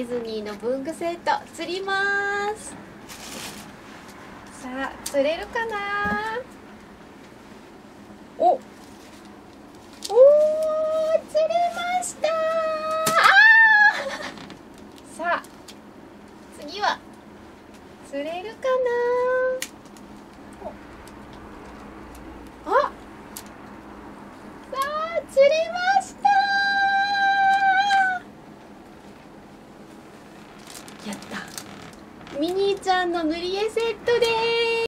ディズニーの文具セット釣ります。さあ釣れるかな？おおー釣れました。さあ次は釣れるかな？あさあ釣れましたやった。ミニーちゃんの塗り絵セットです。